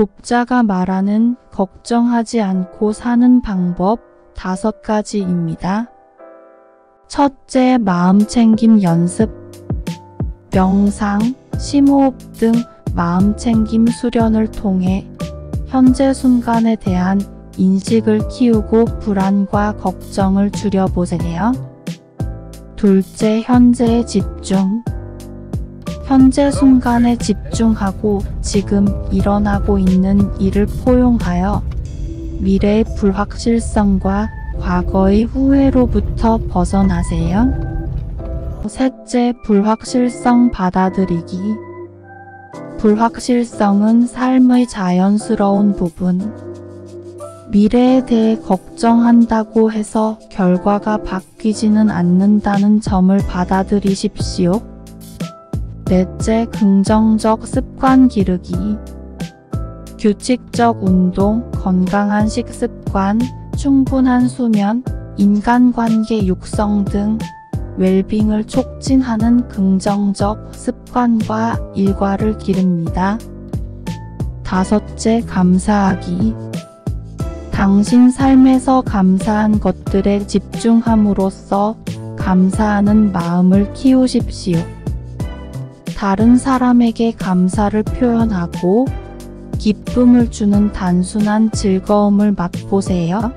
독자가 말하는 걱정하지 않고 사는 방법 다섯 가지입니다. 첫째, 마음 챙김 연습. 명상, 심호흡 등 마음 챙김 수련을 통해 현재 순간에 대한 인식을 키우고 불안과 걱정을 줄여보세요. 둘째, 현재에 집중. 현재 순간에 집중하고 지금 일어나고 있는 일을 포용하여 미래의 불확실성과 과거의 후회로부터 벗어나세요. 셋째, 불확실성 받아들이기. 불확실성은 삶의 자연스러운 부분. 미래에 대해 걱정한다고 해서 결과가 바뀌지는 않는다는 점을 받아들이십시오. 넷째, 긍정적 습관 기르기. 규칙적 운동, 건강한 식습관, 충분한 수면, 인간관계 육성 등 웰빙을 촉진하는 긍정적 습관과 일과를 기릅니다. 다섯째, 감사하기. 당신 삶에서 감사한 것들에 집중함으로써 감사하는 마음을 키우십시오. 다른 사람에게 감사를 표현하고 기쁨을 주는 단순한 즐거움을 맛보세요.